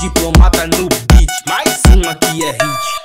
diplomata no beat. Mais uma que é hit.